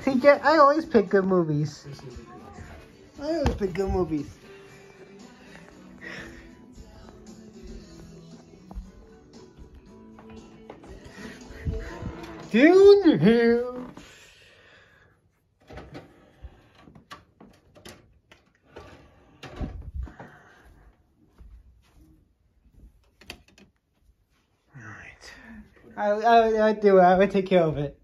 TJ, I always pick good movies. I always pick good movies. Down. Alright. I, I, I do. I would take care of it.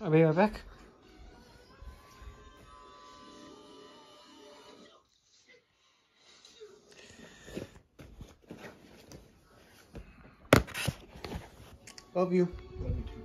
I'll be right back. Love you. Love you too.